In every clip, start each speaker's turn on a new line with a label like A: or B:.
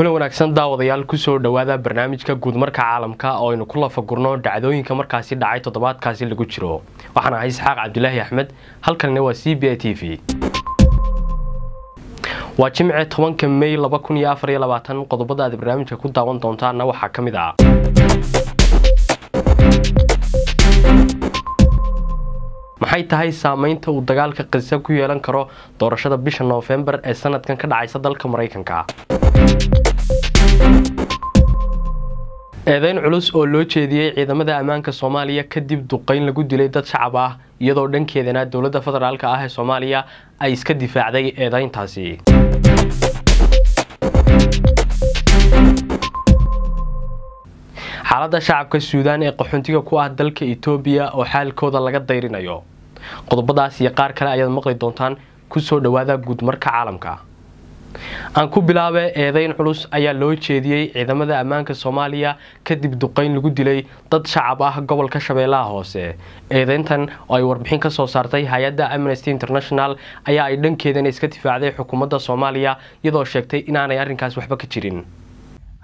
A: kulan wanaagsan daawadayaal ku soo dhowaada barnaamijka guudmarka caalamka oo aynu ku lafagurno dhacdooyinka markaasi dhacay toddobaadkaasi lagu jiro. Waxaan ahay isxaaq cabdilaahi axmed halkanina waa c b a t v. Waa jimce tobanka mey qodobada aad barnaamijka ku daawan doontaana waxaa ka mid ah. Maxay tahay saameynta uu dagaalka qisa ku yeelan karo doorashada bisha noofembar ee sanadkan ka dhacaysa dalka maraykanka eedeyn culus oo loo jeediyey ciidamada ammaanka soomaaliya kadib duqeyn lagu dilay dad shacab ah iyadoo dhankeedana dowladda federaalk ah ee soomaaliya ay iska difaacday eedeyntaasi xaaladda shacabka suudaan ee qaxoontiga ku ah dalka etoobiya oo xaalkooda laga dayrinayo. Qodobadaas iyo qaar kale ayaad maqli doontaan ku soo dhowaada guudmarka caalamka aan ku bilaabe eedeyn culus ayaa loo jeediyey ciidamada ammaanka soomaaliya kadib duqeyn lagu dilay dad shacab ah gobolka shabeellaha hoose. Eedeyntan oo ay warbixin ka soo saartay hay'adda amnesty international ayaa ay dhankeedana iska difaacday xukuumadda soomaaliya iyadoo sheegtay inaanay arrinkaas waxba ka jirin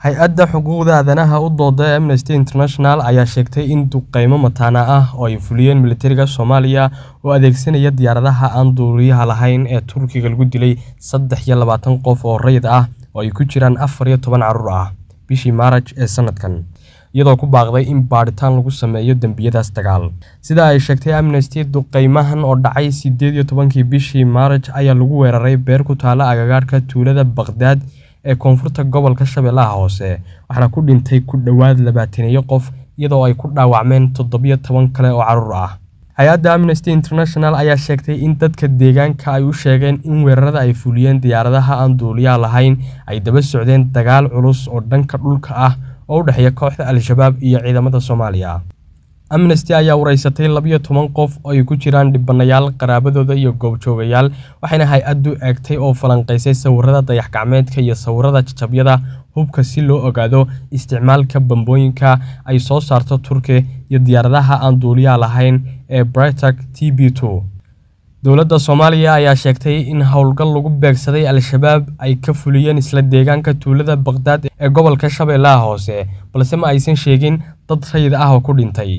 B: hay'adda xuquuqda aadanaha u dooda amnesty international ayaa sheegtay in duqeymo mataana ah oo ay fuliyeen militariga soomaaliya oo adeegsanaya diyaaradaha aan duuliyaha lahayn ee turkiga lagu dilay saddex iyo labaatan qof oo rayid ah oo ay ku jiraan afar iyo toban carruur ah bishii maaraj ee sanadkan iyadoo ku baaqday in baadhitaan lagu sameeyo dembiyadaas dagaal. Sida ay sheegtay amnesty duqeymahan oo dhacay siddeed iyo tobankii bishii maaraj ayaa lagu weeraray beer ku taala agagaarka tuulada baqhdaad ee koonfurta gobolka shabeellaha hoose. Waxaana ku dhintay ku dhowaad labaataniyo qof iyadoo ay ku dhaawacmeen toddobiyo toban kale oo carruur ah. Hay'adda amnesty international ayaa sheegtay in dadka deegaanka ay u sheegeen in weerarada ay fuliyeen diyaaradaha aan duuliyaha lahayn ay daba socdeen dagaal culus oo dhanka dhulka ah oo u dhexeeya kooxda al-shabaab iyo ciidamada soomaaliya amnesty ayaa wareysatay labiyo toban qof oo ay ku jiraan dhibanayaal qaraabadooda iyo goobjoogayaal waxayna hay'addu eegtay oo falanqaysay sawirada dayax gacmeedka iyo sawirada jajabyada hubka si loo ogaado isticmaalka bambooyinka ay soo saarto turki iyo diyaaradaha aan duuliyaha lahayn ee britak t b two dowladda soomaaliya ayaa sheegtay in howlgal lagu beegsaday al-shabaab ay ka fuliyeen isla deegaanka tuulada baqhdaad ee gobolka shabeellaha hoose balse ma aysan sheegin dad rayid ah oo ku dhintay.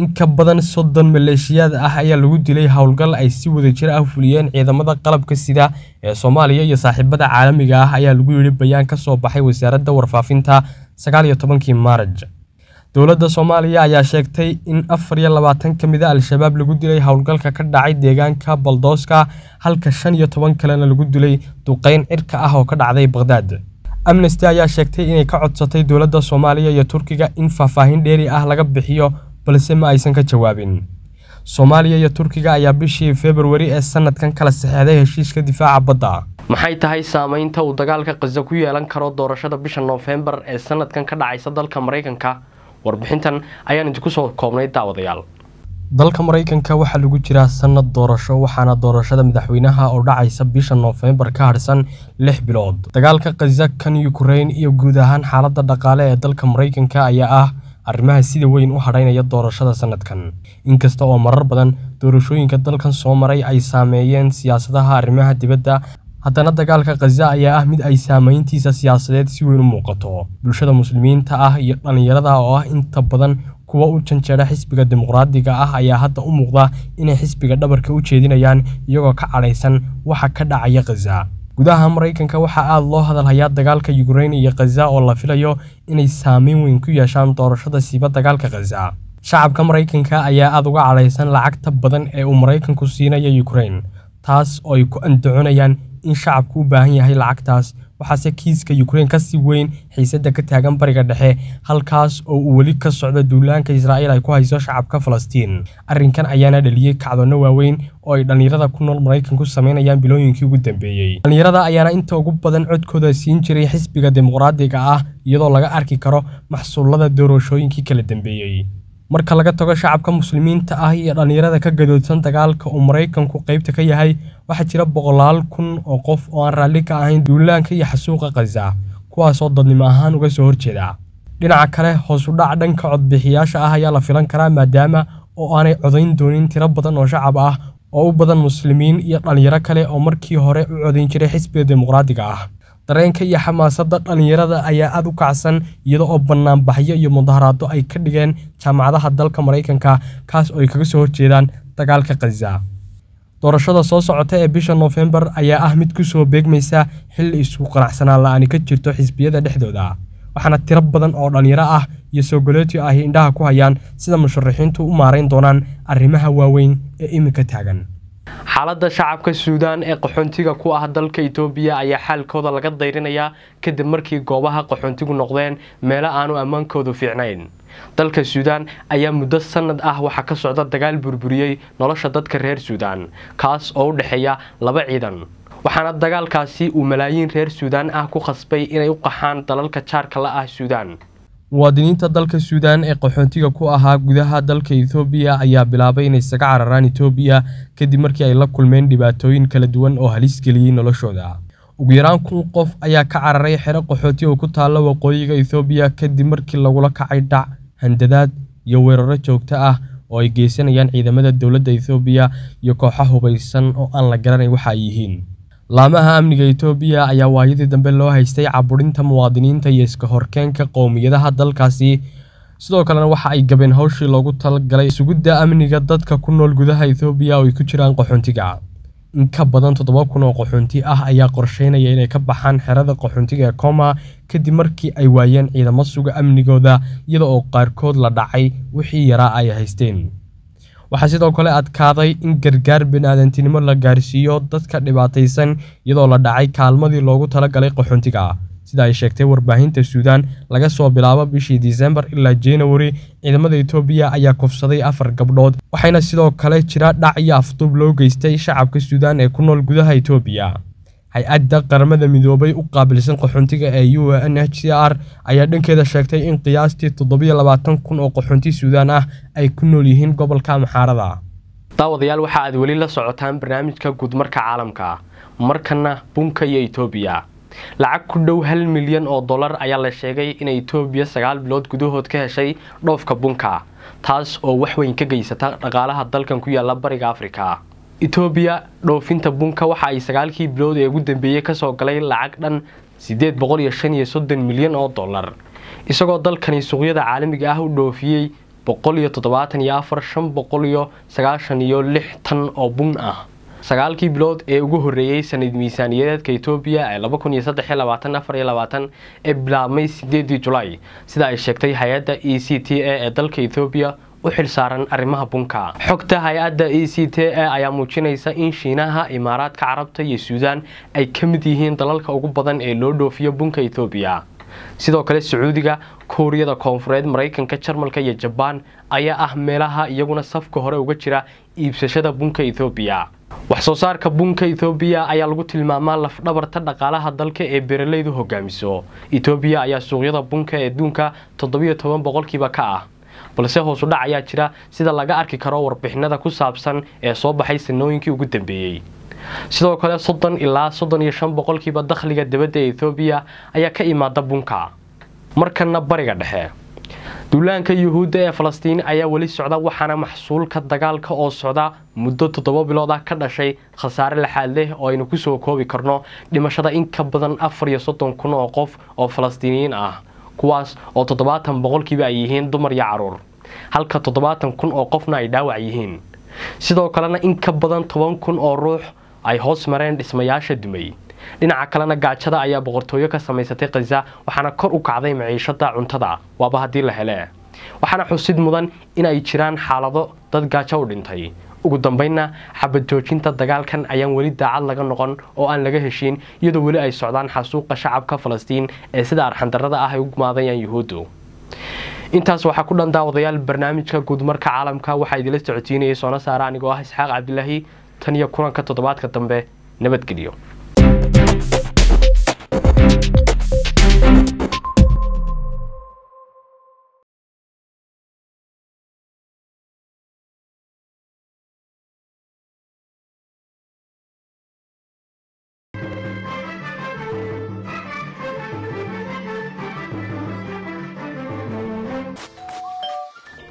B: In ka badan soddon maleeshiyaad ah ayaa lagu dilay howlgal ay si wadajir ah fuliyeen ciidamada qalabka sida ee soomaaliya iyo saaxiibada caalamiga ah ayaa lagu yidhi bayaan ka soo baxay wasaaradda warfaafinta sagaal iyo tobankii maaraj dowladda soomaaliya ayaa sheegtay in afar iyo labaatan ka mid a al-shabaab lagu dilay howlgalka ka dhacay deegaanka baldooska halka shan iyo toban kalena lagu dilay duqeyn cirka ah oo ka dhacday baqhdaad amnesty ayaa sheegtay inay ka codsatay dowladda soomaaliya iyo turkiga in faahfaahin dheeri ah laga bixiyo balse ma aysan ka jawaabin. Soomaaliya iyo turkiga ayaa bishii februari ee sanadkan kala saxeexday heshiiska difaaca badda.
A: Maxay tahay saameynta uu dagaalka qisa ku yeelan karo doorashada bisha noofembar ee sanadkan ka dhacaysa dalka maraykanka warbixintan ayaan idinku soo koobnay daawadayaal.
B: Dalka maraykanka waxaa lagu jiraa sanad doorasho waxaana doorashada madaxweynaha oo dhacaysa bisha noofembar ka harsan lix bilood. Dagaalka khaza kan yukrain iyo guud ahaan xaaladda dhaqaale ee dalka maraykanka ayaa ah arrimaha sida weyn u hadhaynaya doorashada sanadkan inkasta oo marar badan doorashooyinka dalkan soo maray ay saameeyeen siyaasadaha arrimaha dibadda haddana dagaalka khaza ayaa ah mid ay saameyntiisa siyaasadeed si weyn u muuqato. Bulshada muslimiinta ah iyo dhallinyarada oo ah inta badan kuwa u janjeera xisbiga dimuqraadiga ah ayaa hadda u muuqda inay xisbiga dhabarka u jeedinayaan iyagoo ka cadhaysan waxa ka dhacaya khaza gudaha maraykanka waxaa aada loo hadalhayaa dagaalka yukrain iyo khaza oo la filayo inay saameyn weyn ku yeeshaan doorashada siiba dagaalka khaza shacabka maraykanka ayaa aada uga cadhaysan lacagta badan ee uu maraykanku siinayo yukrain taas oo ay ku andacoonayaan in shacabku u baahan yahay lacagtaas. Waxaase kiiska yukrain ka sii weyn xiisadda ka taagan bariga dhexe halkaas oo uu weli ka socdo duulaanka israa'iil ay ku hayso shacabka falastiin. Arrinkan ayaana dhaliyey kacdoonno waaweyn oo ay dhallinyarada ku nool maraykanku samaynayaan bilooyinkii ugu dambeeyey. Dhallinyarada ayaana inta ugu badan codkooda siin jiray xisbiga dimuqraadiga ah iyadoo laga arki karo maxsuullada doorashooyinkii kala dambeeyey marka laga tago shacabka muslimiinta ah iyo dhallinyarada ka gadoodsan dagaalka uu maraykanku qaybta ka yahay waxaa jira boqolaal kun oo qof oo aan raalli ka ahayn duulaanka iyo xasuuqa khaza kuwaasoo dadnimo ahaan uga soo horjeeda. Dhinaca kale hoos u dhac dhanka codbixiyaasha ah ayaa la filan karaa maadaama oo aanay codayn doonin tiro badan oo shacab ah oo u badan muslimiin iyo dhallinyaro kale oo markii hore u codayn jiray xisbiga dimuqraadiga ah
C: dareenka iyo xamaasadda dhallinyarada ayaa aad u kacsan iyada oo banaanbaxyo iyo mudaharaado ay ka dhigeen jaamacadaha dalka maraykanka kaas oo ay kaga soo horjeedaan dagaalka khaza doorashada soo socota ee bisha noofembar ayaa ah mid ku soo beegmaysa xilli isku qanacsanaan la'aani ka jirto xisbiyada dhexdooda. Waxaana tiro badan oo dhallinyaro ah iyo soogoleetio ahi indhaha ku hayaan sida musharaxiintu u maarayn doonaan arrimaha waaweyn ee iminka taagan
B: xaaladda shacabka suudaan ee qaxoontiga ku ah dalka itoobiya ayaa xaalkooda laga dayrinayaa kadib markii goobaha qaxoontigu noqdeen meelo aanu ammaankoodu fiicnayn. Dalka suudaan ayaa muddo sanad ah waxaa ka socda dagaal burburiyey nolosha dadka reer suudaan kaas oo u dhexeeya laba ciidan. Waxaana dagaalkaasi uu malaayiin reer suudaan ah ku khasbay inay u qaxaan dalalka jaarka la ah suudaan
C: muwaadiniinta dalka suudaan ee qaxoontiga ku ahaa gudaha dalka ethoobiya ayaa bilaabay inay isaga cararaan etoobiya kadib markii ay la kulmeen dhibaatooyin kala duwan oo halis geliyey noloshooda. Ugu yaraan kun qof ayaa ka cararay xero qaxooti oo ku taalla waqooyiga ethoobiya kadib markii lagula kacay dhac handadaad iyo weeraro joogto ah oo ay geysanayaan ciidamada dowladda ethoobiya iyo kooxo hubaysan oo aan la garanayn waxa ay yihiin laamaha amniga etoobiya ayaa waayadii dambe loo haystay caburinta muwaadiniinta iyo iska horkeenka qowmiyadaha dalkaasi. Sidoo kalena waxa ay gabeen howshii loogu talagalay sugidda amniga dadka ku nool gudaha ethoobiya oo ay ku jiraan qaxoontiga in ka badan toddoba kun oo qaxoonti ah ayaa qorsheynaya inay ka baxaan xerada qaxoontiga ee koma kadib markii ay waayeen ciidamo suga amnigooda iyada oo qaarkood la dhacay wixii yaraa ay haysteen waxaa sidoo kale adkaaday in gargaar biniaadantinimo la gaarsiiyo dadka dhibaataysan iyadoo la dhacay kaalmadii loogu talagalay qaxoontiga sida ay sheegtay warbaahinta suudaan laga soo bilaabo bishii disembar ilaa januari ciidamada etoobiya ayaa kufsaday afar gabdhood waxayna sidoo kale jira dhac iyo afduub loo geystay shacabka suudaan ee ku nool gudaha etoobiya hay'adda qaramada midoobay u qaabilsan qaxoontiga ee u n h c r ayaa dhankeeda sheegtay in qiyaastii toddobiyo labaatan kun oo qaxoonti suudaan ah ay ku nool yihiin gobolka amxaarada
B: daawadayaal waxa aad weli la socotaan barnaamijka guudmarka caalamka markana bunka iyo etoobiya lacag ku dhow hal milyan oo dollar ayaa la sheegay inay etoobiya sagaal bilood gudahood ka heshay dhoofka bunka taas oo waxweyn ka geysata dhaqaalaha dalkan ku yaalla bariga afrika etoobiya dhoofinta bunka waxa ay sagaalkii bilood ee ugu dambeeyey ka soo galay lacag dhan sideed boqol iyo shan iyo soddon milyan oo dollar. Isagoo dalkani suuqyada caalamiga ah u dhoofiyey boqol iyo toddobaatan iyo afar shan boqol iyo sagaashan iyo lix tan oo bun ah. Sagaalkii bilood ee ugu horreeyey sanad miisaaniyadeedka etoobiya ee laba kun iyo saddex iyo labaatan afar iyo labaatan ee bilaabmay sideedii julaay. Sida ay sheegtay hay'adda e c t a ee dalka etoobiya u xilsaaran arrimaha bunka. Xogta hay'adda e c t a ayaa muujinaysa in shiinaha imaaraadka carabta iyo suudaan ay ka mid yihiin dalalka ugu badan ee loo dhoofiyo bunka etoobiya sidoo kale sacuudiga kuuriyada koonfureed maraykanka jarmalka iyo jabaan ayaa ah meelaha iyaguna safka hore uga jira iibsashada bunka etoobiya wax soo saarka bunka etoobiya ayaa lagu tilmaamaa lafdhabarta dhaqaalaha dalka ee beeralaydu hogaamiso. Etoobiya ayaa suuqyada bunka ee adduunka toddobiyo toban boqolkiiba ka ah balse hoosu dhac ayaa jira sida laga arki karo warbixinada ku saabsan ee soo baxay sanooyinkii ugu dambeeyey. Sidoo kale soddon ilaa soddon iyo shan boqolkiiba dakhliga dibadda ee etoobiya ayaa ka imaada bunka markana bariga dhexe. Duulaanka yuhuudda ee falastiin ayaa weli socda waxaana maxsuulka dagaalka oo socda muddo toddoba bilood ah ka dhashay khasaare laxaad leh oo aynu ku soo koobi karno dhimashada in ka badan afar iyo soddon kun oo qof oo falastiiniyiin ah kuwaas oo toddobaatan boqolkiiba ay yihiin dumar iyo carruur halka toddobaatan kun oo qofna ay dhaawac yihiin. Sidoo kalena in ka badan toban kun oo ruux ay hoos mareen dhismayaasha dumay. Dhinaca kalena gaajada ayaa boqortooyo ka samaysatay khaza waxaana kor u kacday maciishada cuntada. Waaba haddii la hele waxaana xusid mudan in ay jiraan xaalado dad gaajo u dhintay. Ugu dambeynna xabad joojinta dagaalkan ayaan weli daacad laga noqon oo aan laga heshiin iyadoo weli ay socdaan xasuuqa shacabka falastiin ee sida arxandarrada ah ay u gumaadayaan yuhuuddu intaas waxaa ku dhan daawadayaal barnaamijka guudmarka caalamka waxaa idinla socodsiinayay soona saara anigoo ah isxaaq cabdilaahi. Tan iyo kulanka toddobaadka dambe nabadgelyo